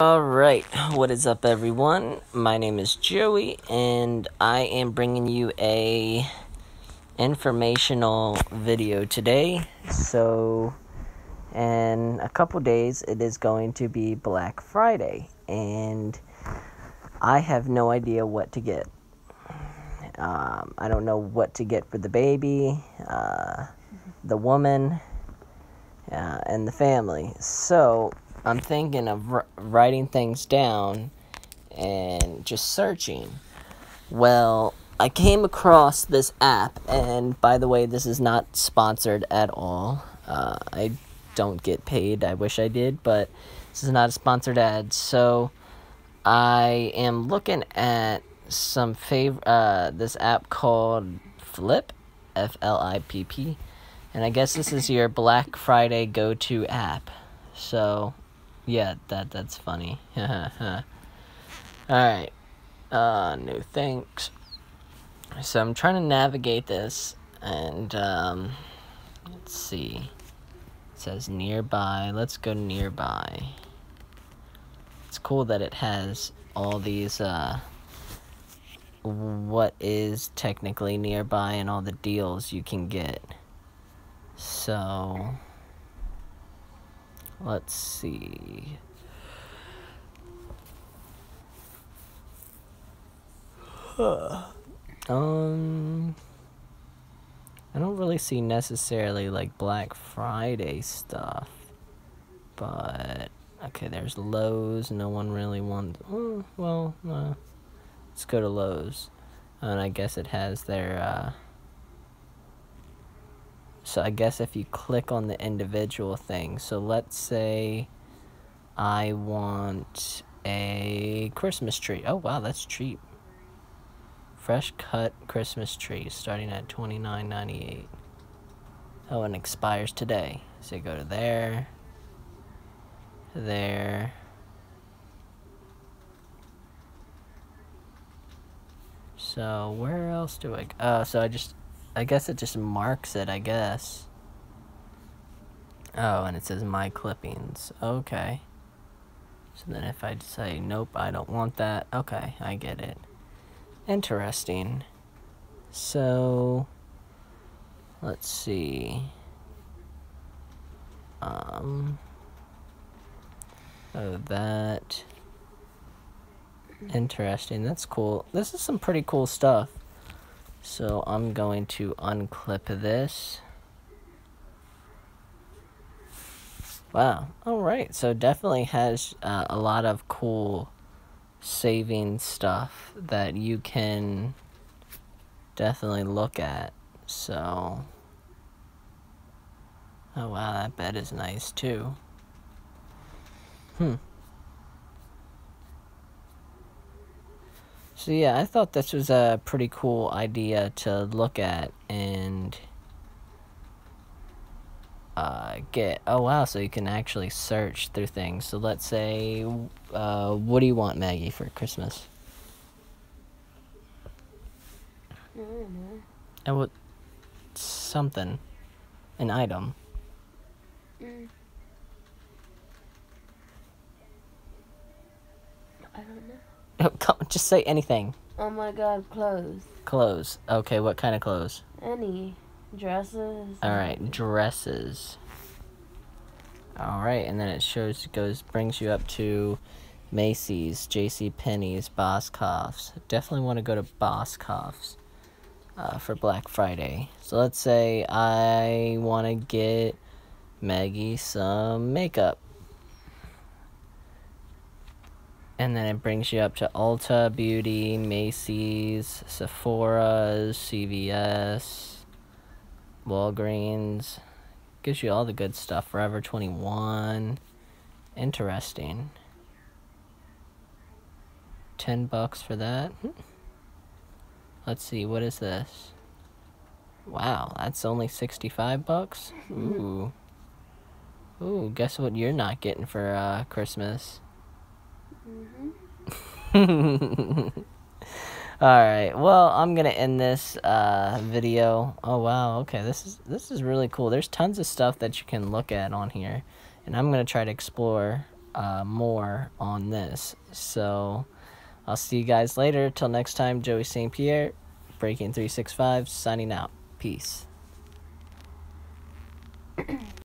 Alright, what is up everyone? My name is Joey and I am bringing you a informational video today. So, in a couple days it is going to be Black Friday and I have no idea what to get. Um, I don't know what to get for the baby, uh, the woman, uh, and the family. So, I'm thinking of writing things down and just searching. Well, I came across this app, and by the way, this is not sponsored at all. Uh, I don't get paid. I wish I did, but this is not a sponsored ad. So I am looking at some fav- uh, this app called Flipp, F L I P P, and I guess this is your Black Friday go to app. So yeah, that that's funny. Alright. Uh, new things. So I'm trying to navigate this, and, um, let's see. It says nearby. Let's go nearby. It's cool that it has all these, uh, what is technically nearby and all the deals you can get. So, Let's see. um, I don't really see necessarily like Black Friday stuff, but okay, there's Lowe's. No one really wants. Oh, well, uh, let's go to Lowe's, and I guess it has their. Uh, so I guess if you click on the individual thing, so let's say I want a Christmas tree. Oh wow, that's cheap. Fresh cut Christmas tree starting at twenty nine ninety eight. Oh, and expires today. So you go to there, there. So where else do I? Oh, so I just I guess it just marks it, I guess. Oh, and it says my clippings. Okay. So then if I say, nope, I don't want that. Okay, I get it. Interesting. So, let's see. Um, oh, that. Interesting. That's cool. This is some pretty cool stuff. So I'm going to unclip this. Wow. All right. So definitely has uh, a lot of cool saving stuff that you can definitely look at. So, oh wow, that bed is nice too. Hmm. So yeah, I thought this was a pretty cool idea to look at and uh, get. Oh wow, so you can actually search through things. So let's say, uh, what do you want, Maggie, for Christmas? I what? Something, an item. Mm. I don't know. Just say anything. Oh my god, clothes. Clothes. Okay, what kind of clothes? Any. Dresses. Alright, dresses. Alright, and then it shows, goes, brings you up to Macy's, J.C. Penney's, Boscov's. Definitely want to go to Boscov's uh, for Black Friday. So let's say I want to get Maggie some makeup. And then it brings you up to Ulta Beauty, Macy's, Sephora's, CVS, Walgreens. Gives you all the good stuff. Forever 21. Interesting. 10 bucks for that. Let's see, what is this? Wow, that's only 65 bucks? Ooh. Ooh, guess what you're not getting for uh, Christmas? Mm-hmm. All right. Well, I'm gonna end this uh, video. Oh wow. Okay. This is this is really cool. There's tons of stuff that you can look at on here, and I'm gonna try to explore uh, more on this. So I'll see you guys later. Till next time, Joey St. Pierre, Breaking 365, signing out. Peace.